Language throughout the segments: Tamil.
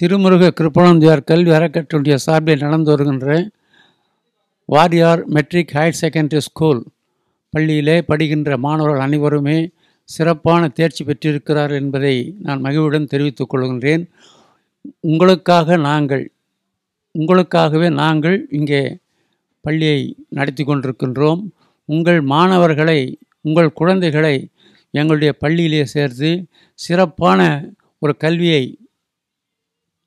திருமுருக கிருப்பணந்தியார் கல்வி அறக்கட்டளைய சார்பில் நடந்து வருகின்ற Variyar matric higher secondary school பள்ளியிலே படிக்கின்ற மாணவர்கள் அனைவருமே சிறப்பான தேர்ச்சி பெற்றிருக்கிறார் என்பதை நான் மகிழ்வுடன் தெரிவித்துக் கொள்கின்றேன். உங்களுக்காக நாங்கள் உங்களுக்காகவே நாங்கள் இங்கே பள்ளியை நடத்தி கொண்டிருக்கின்றோம். உங்கள் மாணவர்களை உங்கள் குழந்தைகளை எங்களுடைய பள்ளியிலே சேர்த்து சிறப்பான ஒரு கல்வியை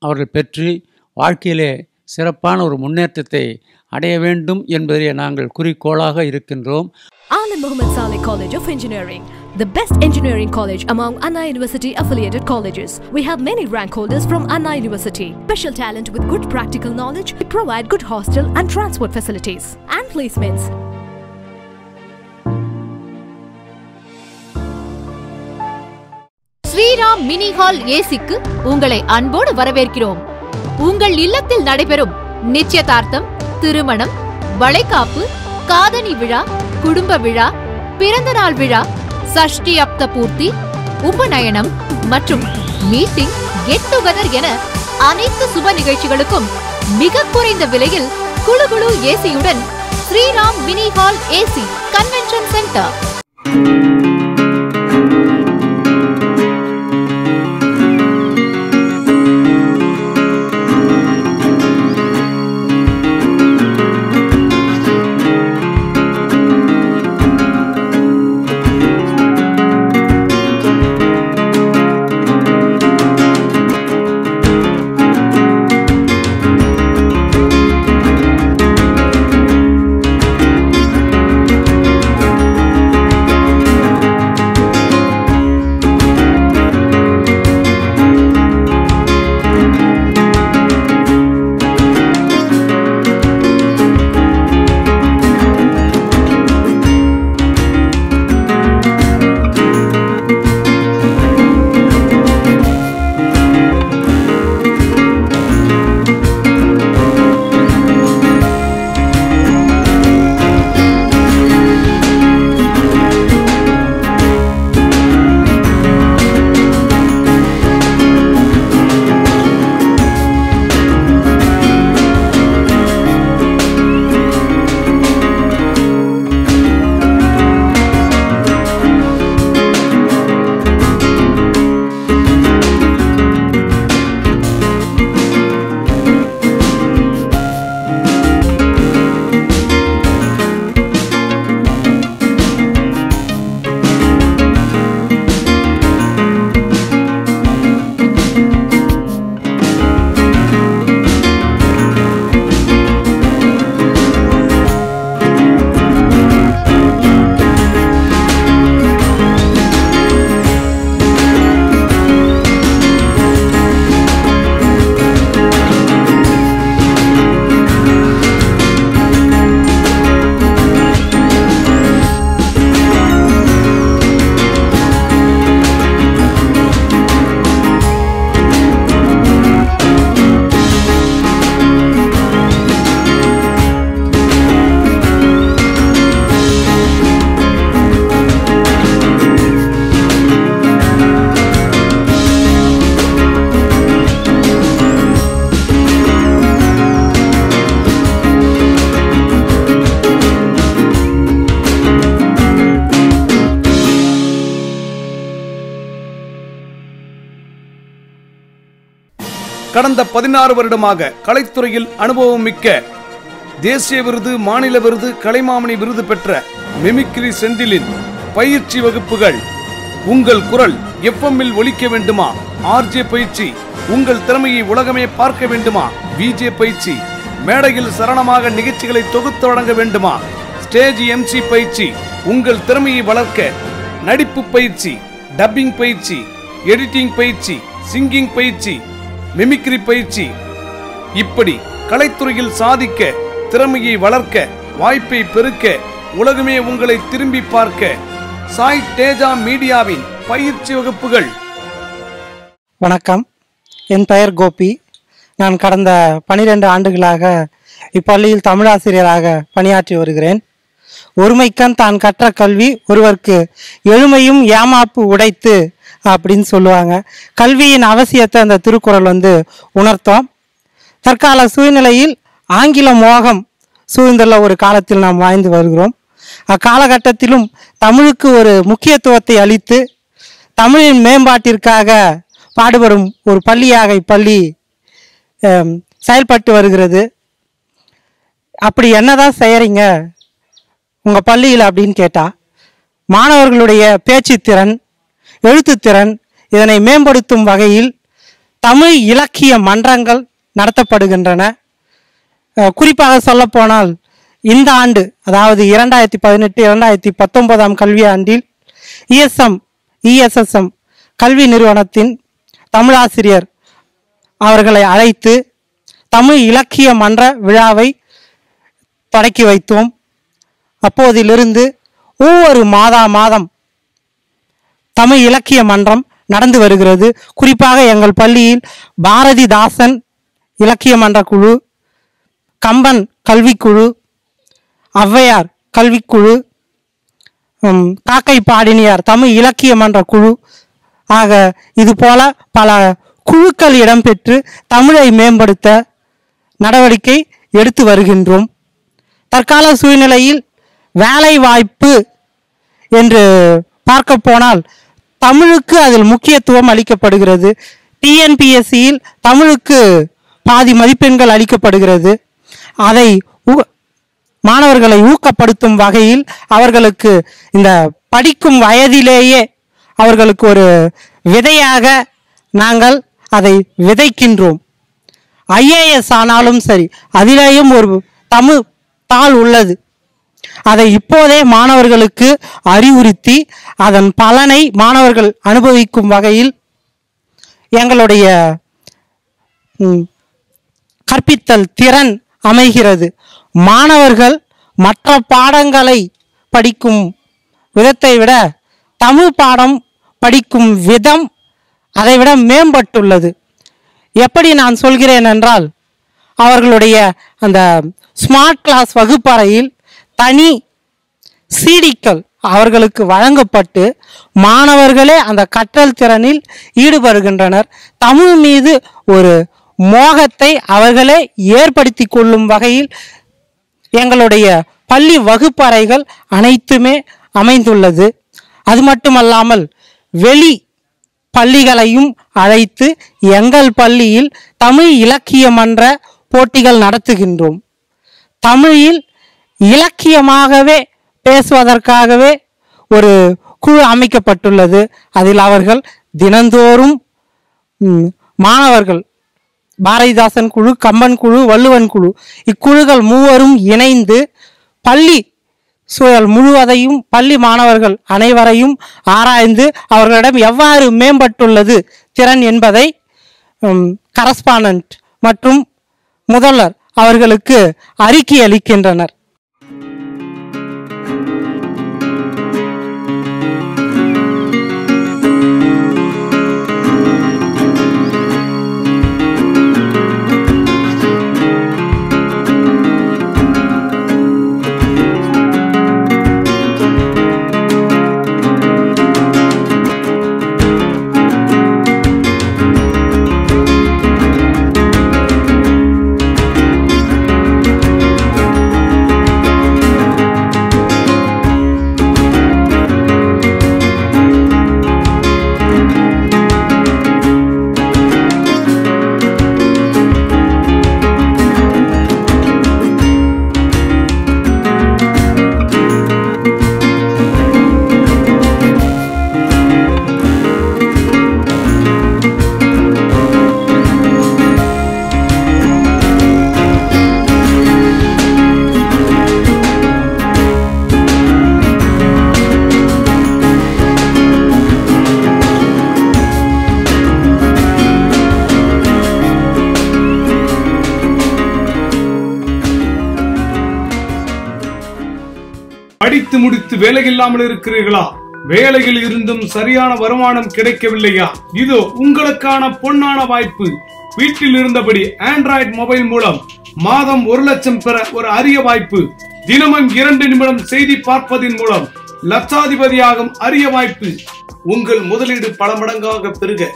அவர்கள் பெற்று வாழ்க்கையிலே சிறப்பான ஒரு முன்னேற்றத்தை அடைய வேண்டும் என்பதிலே நாங்கள் குறிக்கோளாக இருக்கின்றோம் Alim Muhammad Saleh College of Engineering, the best engineering college among Anna University affiliated colleges. We have many rank holders from Anna University. Special talent with good practical knowledge. We provide good hostel and transport facilities and placements. Sriram mini hall ஏசிக்கு உங்களை அன்போடு வரவேற்கிறோம் உங்கள் இல்லத்தில் நடைபெறும் நிச்சயதார்த்தம் திருமணம் வளைகாப்பு காதணி விழா குடும்ப விழா பிறந்த நாள் விழா சஷ்டி அப்த பூர்த்தி உபநயனம் மற்றும் மீட்டிங் கெட் டுகெதர் என அனைத்து சுப நிகழ்ச்சிகளுக்கும் மிக குறைந்த விலையில் குழு குழு ஏசியுடன் Sriram mini hall AC convention centre. கடந்த பதினாறு வருடமாக கலைத்துறையில் அனுபவம் மிக்க தேசிய விருது மாநில விருது கலைமாமணி விருது பெற்ற மிமிக்ரி செந்திலின் பயிற்சி வகுப்புகள். உங்கள் குரல் எஃப்எம்மில் ஒலிக்க வேண்டுமா? ஆர்ஜே பயிற்சி. உங்கள் திறமையை உலகமே பார்க்க வேண்டுமா? விஜே பயிற்சி. மேடையில் சரணமாக நிகழ்ச்சிகளை தொகுத்து வழங்க வேண்டுமா? ஸ்டேஜ் எம்சி பயிற்சி. உங்கள் திறமையை வளர்க்க நடிப்பு பயிற்சி டப்பிங் பயிற்சி எடிட்டிங் பயிற்சி சிங்கிங் பயிற்சி மிமிக்ரி பயிற்சி. இப்படி கலைத்துறையில் சாதிக்க திறமையை வளர்க்க வாய்ப்பை பெருக்க உலகமே உங்களை திரும்பி பார்க்க. சாய் தேஜா மீடியாவின் பயிற்சி வகுப்புகள். வணக்கம். என் பெயர் கோபி. நான் கடந்த பனிரெண்டு ஆண்டுகளாக இப்பள்ளியில் தமிழாசிரியராக பணியாற்றி வருகிறேன். ஒருமைக்கண் தான் கற்ற கல்வி ஒருவருக்கு எழுமையும் ஏமாப்பு உடைத்து அப்படின்னு சொல்லுவாங்க. கல்வியின் அவசியத்தை அந்த திருக்குறள் வந்து உணர்த்தோம். தற்கால சூழ்நிலையில் ஆங்கில மோகம் சூழ்ந்துள்ள ஒரு காலத்தில் நாம் வாழ்ந்து வருகிறோம். அக்காலகட்டத்திலும் தமிழுக்கு ஒரு முக்கியத்துவத்தை அளித்து தமிழின் மேம்பாட்டிற்காக பாடுபடும் ஒரு பள்ளியாக இப்பள்ளி செயல்பட்டு வருகிறது. அப்படி என்னதான் செய்கிறீங்க உங்கள் பள்ளியில் அப்படின்னு கேட்டால் மாணவர்களுடைய பேச்சுத்திறன் எழுத்துத்திறன் இதனை மேம்படுத்தும் வகையில் தமிழ் இலக்கிய மன்றங்கள் நடத்தப்படுகின்றன. குறிப்பாக சொல்லப்போனால் இந்த ஆண்டு அதாவது இரண்டாயிரத்தி பதினெட்டு இரண்டாயிரத்தி பத்தொன்பதாம் கல்வியாண்டில் இஎஸ்எம் இஎஸ்எஸ்எம் கல்வி நிறுவனத்தின் தமிழாசிரியர் அவர்களை அழைத்து தமிழ் இலக்கிய மன்ற விழாவை தொடக்கி வைத்தோம். அப்போதிலிருந்து ஒவ்வொரு மாதா மாதம் தமிழ் இலக்கிய மன்றம் நடந்து வருகிறது. குறிப்பாக எங்கள் பள்ளியில் பாரதிதாசன் இலக்கிய மன்ற குழு கம்பன் கல்விக்குழு ஔவையார் கல்விக்குழு காக்கை பாடினியார் தமிழ் இலக்கிய மன்ற குழு ஆக இது போல பல குழுக்கள் இடம்பெற்று தமிழை மேம்படுத்த நடவடிக்கை எடுத்து வருகின்றோம். தற்கால சூழ்நிலையில் வேலை வாய்ப்பு என்று பார்க்க போனால் தமிழுக்கு அதில் முக்கியத்துவம் அளிக்கப்படுகிறது. டிஎன்பிஎஸ்சியில் தமிழுக்கு பாதி மதிப்பெண்கள் அளிக்கப்படுகிறது. அதை ஊ- மாணவர்களை ஊக்கப்படுத்தும் வகையில் அவர்களுக்கு இந்த படிக்கும் வயதிலேயே அவர்களுக்கு ஒரு விதையாக நாங்கள் அதை விதைக்கின்றோம். ஐஏஎஸ் ஆனாலும் சரி அதிலேயும் ஒரு தமிழ் தாள் உள்ளது. அதை இப்போதே மாணவர்களுக்கு அறிவுறுத்தி அதன் பலனை மாணவர்கள் அனுபவிக்கும் வகையில் எங்களுடைய கற்பித்தல் திறன் அமைகிறது. மாணவர்கள் மற்ற பாடங்களை படிக்கும் விதத்தை விட தமிழ் பாடம் படிக்கும் விதம் அதைவிட மேம்பட்டுள்ளது. எப்படி நான் சொல்கிறேன் என்றால் அவர்களுடைய அந்த ஸ்மார்ட் கிளாஸ் வகுப்பறையில் தனி சிடிக்கள் அவர்களுக்கு வழங்கப்பட்டு மாணவர்களே அந்த கற்றல் திறனில் ஈடுபடுகின்றனர். தமிழ் மீது ஒரு மோகத்தை அவர்களே ஏற்படுத்தி கொள்ளும் வகையில் எங்களுடைய பள்ளி வகுப்பறைகள் அனைத்துமே அமைந்துள்ளது. அது மட்டுமல்லாமல் வெளி பள்ளிகளையும் அழைத்து எங்கள் பள்ளியில் தமிழ் இலக்கிய மன்ற போட்டிகள் நடத்துகின்றோம். தமிழில் இலக்கியமாகவே பேசுவதற்காகவே ஒரு குழு அமைக்கப்பட்டுள்ளது. அதில் அவர்கள் தினந்தோறும் மாணவர்கள் பாரதிதாசன் குழு கம்பன் குழு வள்ளுவன் குழு இக்குழுகள் மூவரும் இணைந்து பள்ளி சூழல் முழுவதையும் பள்ளி மாணவர்கள் அனைவரையும் ஆராய்ந்து அவர்களிடம் எவ்வாறு மேம்பட்டுள்ளது திறன் என்பதை கரஸ்பாண்டன்ட் மற்றும் முதல்வர் அவர்களுக்கு அறிக்கை அளிக்கின்றனர். படித்து முடித்து வேலையில்லாமல் இருக்கிறீர்களா? வேலையில் இருந்தும் சரியான வருமானம் கிடைக்கவில்லையா? இதோ உங்களுக்கான பொன்னான வாய்ப்பு. வீட்டில் இருந்தபடி ஆண்ட்ராய்டு மொபைல் மூலம் மாதம் ஒரு லட்சம் பெற ஒரு அரிய வாய்ப்பு. தினமும் இரண்டு நிமிடம் செய்தி பார்ப்பதின் மூலம் லட்சாதிபதியாகும் அரிய வாய்ப்பு. உங்கள் முதலீடு பல மடங்காக பெருக.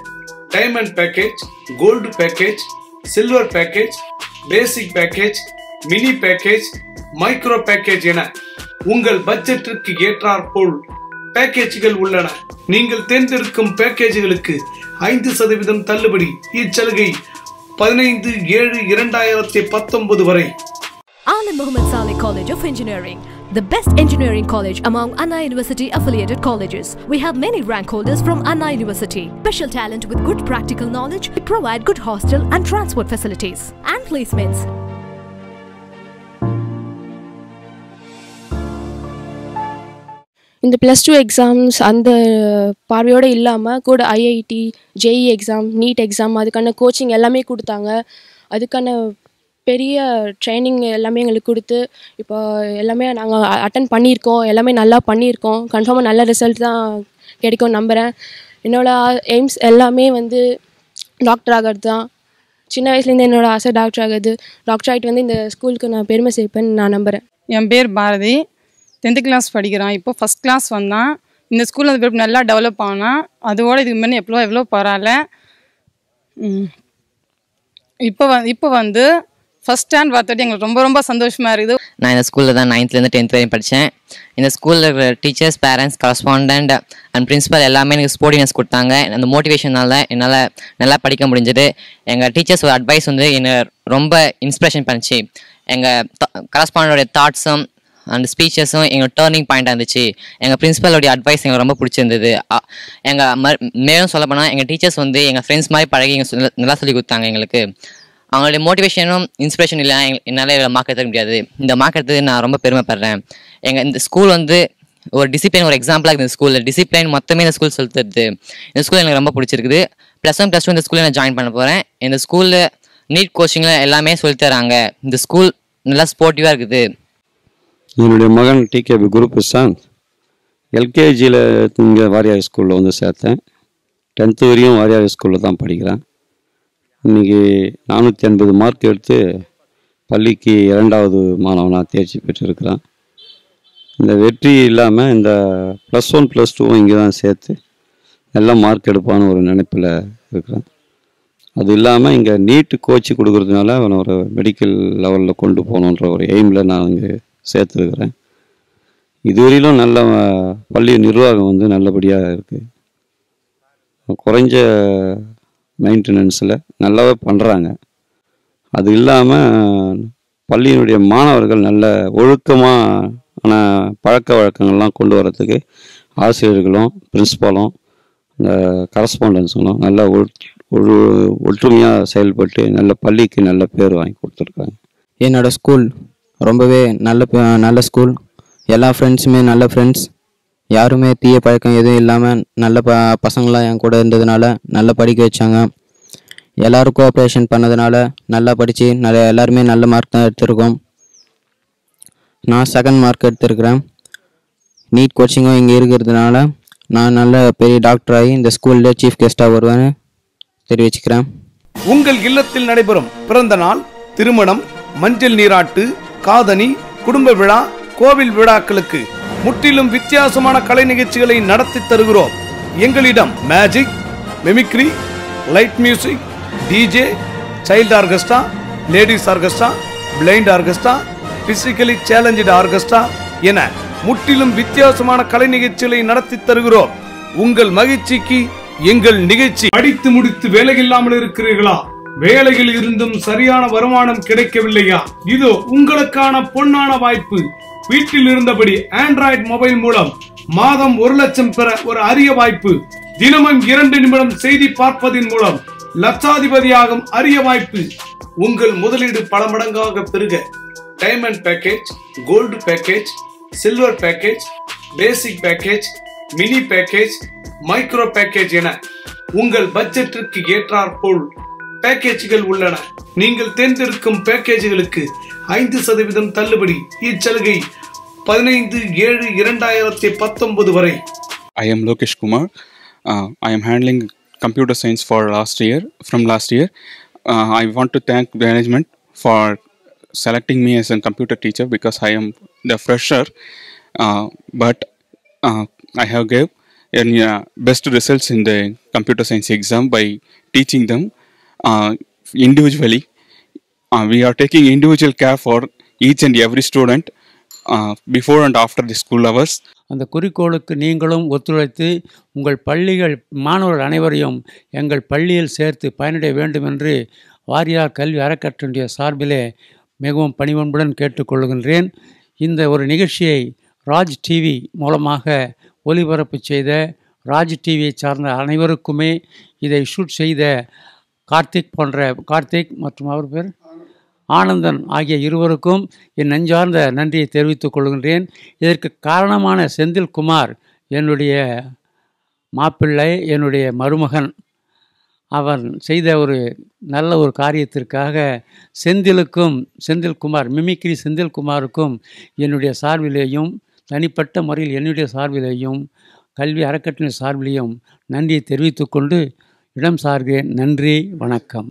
Diamond package gold package silver package basic package mini package micro package என உங்கள் பட்ஜெட்டிற்கு ஏற்றாற்போல் பேக்கேஜ்கள் உள்ளன நீங்கள் தேர்ந்தெடுக்கும் பேக்கேஜ்களுக்கு ஐந்து சதவீதம் தள்ளுபடி இச்சலுகை பதினைந்து ஏழு இரண்டாயிரத்தி பத்தொன்பது வரை Aalim Muhammed Salegh college of engineering the best engineering college among Anna University affiliated colleges. We have many rank holders from Anna University. Special talent with good practical knowledge. We provide good hostel and transport facilities and placements. இந்த ப்ளஸ் டூ எக்ஸாம்ஸ் அந்த பார்வையோடு இல்லாமல் கூட IIT JEE exam NEET exam அதுக்கான கோச்சிங் எல்லாமே கொடுத்தாங்க. அதுக்கான பெரிய ட்ரைனிங் எல்லாமே எங்களுக்கு கொடுத்து இப்போ எல்லாமே நாங்கள் அட்டன் பண்ணியிருக்கோம். எல்லாமே நல்லா பண்ணியிருக்கோம். கன்ஃபார்மாக நல்ல ரிசல்ட் தான் கிடைக்கும் நம்புகிறேன் என்னோடய எய்ம்ஸ் எல்லாமே வந்து டாக்டர் ஆகிறது தான். சின்ன வயசுலேருந்து என்னோடய ஆசை டாக்டர் ஆகுது டாக்டர் ஆகிட்டு வந்து இந்த ஸ்கூலுக்கு நான் பெருமை சேர்ப்பேன்னு நான் நம்புகிறேன் என் பேர் பாரதி. டென்த்து கிளாஸ் படிக்கிறான். இப்போ ஃபஸ்ட் கிளாஸ் வந்தான் இந்த ஸ்கூலில் வந்து நல்லா டெவலப் ஆனான் அதோட இதுக்கு முன்னே எவ்வளோ எவ்வளோ பரவாயில்ல. இப்போ வ இப்போ வந்து ஃபஸ்ட் ஸ்டாண்ட் பார்த்துட்டு எங்களுக்கு ரொம்ப ரொம்ப சந்தோஷமாக இருக்குது. நான் இந்த ஸ்கூலில் தான் நைன்த்லேருந்து டென்த் வரையும் படித்தேன் இந்த ஸ்கூலில் இருக்கிற teachers parents correspondent and principal எல்லாமே எனக்கு ஸ்போர்ட்டினஸ் கொடுத்தாங்க. அந்த மோட்டிவேஷனால என்னால் நல்லா படிக்க முடிஞ்சது. எங்கள் டீச்சர்ஸ் ஒரு அட்வைஸ் வந்து என்னை ரொம்ப இன்ஸ்பிரேஷன் பண்ணுச்சு. எங்கள் கரஸ்பாண்டோடைய தாட்ஸும் அந்த ஸ்பீச்சஸும் எங்கள் டேர்னிங் பாயிண்டாக இருந்துச்சு. எங்கள் பிரின்ஸிபலோடைய அட்வைஸ் எங்களுக்கு ரொம்ப பிடிச்சிருந்தது. எங்கள் ம மேலும் சொல்ல போனால் எங்கள் டீச்சர்ஸ் வந்து எங்கள் ஃப்ரெண்ட்ஸ் மாதிரி பழகி எங்கள் நல்லா சொல்லி கொடுத்தாங்க எங்களுக்கு. அவங்களுடைய மோட்டிவேஷனும் இன்ஸ்பிரேஷன் இல்லை என்னால் இதில் மார்க் எடுத்துக்க முடியாது. இந்த மார்க் எடுத்து நான் ரொம்ப பெருமைப்படுறேன். எங்கள் இந்த ஸ்கூல் வந்து ஒரு டிசிப்ளின் ஒரு எக்ஸாம்பிளாக இருக்குது இந்த ஸ்கூலில் டிசிப்ளின் மொத்தமே இந்த ஸ்கூல் சொல்லி தருது. இந்த ஸ்கூல் எனக்கு ரொம்ப பிடிச்சிருக்குது. ப்ளஸ் ஒன் ப்ளஸ் டூ இந்த ஸ்கூலில் நான் ஜாயின் பண்ண போகிறேன் இந்த ஸ்கூலில் நீட் கோச்சிங்கில் எல்லாமே சொல்லித்தராங்க இந்த ஸ்கூல் நல்லா ஸ்போர்ட்டிவாக இருக்குது. என்னுடைய மகன் டிகேபி குரு பிரசாந்த் எல்கேஜியில் இங்கே வாரியார் ஸ்கூலில் வந்து சேர்த்தேன். டென்த்து வரையும் வாரியார் ஸ்கூலில் தான் படிக்கிறேன். இன்றைக்கி நானூற்றி எண்பது மார்க் எடுத்து பள்ளிக்கு இரண்டாவது மாணவனாக தேர்ச்சி பெற்றிருக்கிறேன். இந்த வெற்றி இல்லாமல் இந்த ப்ளஸ் ஒன் ப்ளஸ் டூவும் இங்கே தான் சேர்த்து நல்ல மார்க் எடுப்பான்னு ஒரு நினைப்பில் இருக்கிறேன். அது இல்லாமல் இங்கே நீட்டு கோச்சு கொடுக்குறதுனால அவனை ஒரு மெடிக்கல் லெவலில் கொண்டு போகணுன்ற ஒரு எய்மில் நான் இங்கே சேர்த்துருக்குறேன். இதுவரையிலும் நல்ல பள்ளி நிர்வாகம் வந்து நல்லபடியாக இருக்குது குறைஞ்ச மெயின்டெனன்ஸில் நல்லாவே பண்ணுறாங்க அது இல்லாமல் பள்ளியினுடைய மாணவர்கள் நல்ல ஒழுக்கமான பழக்க வழக்கங்கள்லாம் கொண்டு வரத்துக்கு ஆசிரியர்களும் பிரின்ஸ்பாலும் இந்த கரஸ்பாண்டன்ஸுங்களும் நல்லா ஒழு- ஒற்றுமையாக செயல்பட்டு நல்ல பள்ளிக்கு நல்ல பேர் வாங்கி கொடுத்துருக்காங்க. என்னோட ஸ்கூல் ரொம்பவே நல்ல நல்ல ஸ்கூல் எல்லா ஃப்ரெண்ட்ஸுமே நல்ல ஃப்ரெண்ட்ஸ் யாருமே தீய பழக்கம் எதுவும் இல்லாமல் நல்ல ப பசங்களாம் என் கூட இருந்ததுனால நல்லா படிக்க வச்சாங்க. எல்லாரும் கோஆப்ரேஷன் பண்ணதுனால நல்லா படித்து நல்ல எல்லாருமே நல்ல மார்க் தான் எடுத்திருக்கோம். நான் செகண்ட் மார்க் எடுத்திருக்கிறேன். நீட் கோச்சிங்கும் இங்கே இருக்கிறதுனால நான் நல்ல பெரிய டாக்டர் ஆகி இந்த ஸ்கூலில் சீஃப் கெஸ்ட்டாக வருவேன்னு தெரிவிச்சுக்கிறேன். உங்கள் இல்லத்தில் நடைபெறும் பிறந்த நாள் திருமணம் மஞ்சள் நீராட்டு காதணி குடும்ப விழா கோவில் விழாக்களுக்கு முற்றிலும் வித்தியாசமான கலை நிகழ்ச்சிகளை நடத்தி தருகிறோம். எங்களிடம் magic mimicry light music DJ child orchestra ladies orchestra blind orchestra physically challenge orchestra என முற்றிலும் வித்தியாசமான கலை நிகழ்ச்சிகளை நடத்தி தருகிறோம். உங்கள் மகிழ்ச்சிக்கு எங்கள் நிகழ்ச்சி. படித்து முடித்து வேலை இல்லாமல் இருக்கிறீர்களா? வேலையில் இருந்தும் சரியான வருமானம் கிடைக்கவில்லையா? இதோ உங்களுக்கான பொன்னான வாய்ப்பு. வீட்டில் இருந்தபடி ஆண்ட்ராய்டு மொபைல் மூலம் மாதம் ஒரு லட்சம் பெற ஒரு அரிய வாய்ப்பு. தினமும் இரண்டு நிமிடம் செய்தி பார்ப்பதின் மூலம் லட்சாதிபதியாகும் அரிய வாய்ப்பு. உங்கள் முதலீடு பல மடங்காக பெருக. Diamond package gold package silver package basic package mini package micro package என உங்கள் பட்ஜெட்டிற்கு ஏற்றாற்போல் பேக்கேஜ்கள் உள்ளன நீங்கள் தேர்ந்தெடுக்கும் பேக்கேஜ்களுக்கு ஐந்து சதவீதம் தள்ளுபடி இச்சலுகை பதினைந்து ஏழு இரண்டாயிரத்தி பத்தொன்பது வரை I am Lokesh Kumar. Uh, I am handling computer science for last year. From last year, uh, I want to thank management for selecting me as a computer teacher because I am the fresher. Uh, but uh, I have gave any, uh, best results in the computer science exam by teaching them uh, Uh, individually. Uh, we are taking individual care for each and every student and after the school the அந்த குறிக்கோளுக்கு நீங்களும் ஒத்துழைத்து உங்கள் பள்ளிகள் மாணவர்கள் அனைவரையும் எங்கள் பள்ளியில் சேர்த்து பயனடைய வேண்டும் என்று வாரியார் கல்வி அறக்கட்டளைய சார்பிலே மிகவும் பணிவன்புடன் கேட்டுக்கொள்கின்றேன் இந்த ஒரு நிகழ்ச்சியை ராஜ் டிவி மூலமாக ஒளிபரப்பு செய்த ராஜ் டிவியை சார்ந்த அனைவருக்குமே இதை ஷூட் செய்த கார்த்திக் போன்ற கார்த்திக் மற்றும் அவர் பேர்? ஆனந்தன் ஆகிய இருவருக்கும் என் நெஞ்சார்ந்த நன்றியை தெரிவித்துக் கொள்கின்றேன். இதற்கு காரணமான செந்தில்குமார் என்னுடைய மாப்பிள்ளை என்னுடைய மருமகன். அவன் செய்த ஒரு நல்ல ஒரு காரியத்திற்காக செந்திலுக்கும் செந்தில்குமார் மிமிக்ரி செந்தில்குமாருக்கும் என்னுடைய சார்பிலேயும் தனிப்பட்ட முறையில் என்னுடைய சார்பிலேயும் கல்வி அறக்கட்டளை சார்பிலேயும் நன்றியை தெரிவித்துக்கொண்டு இடம் சார்ந்தே நன்றி வணக்கம்.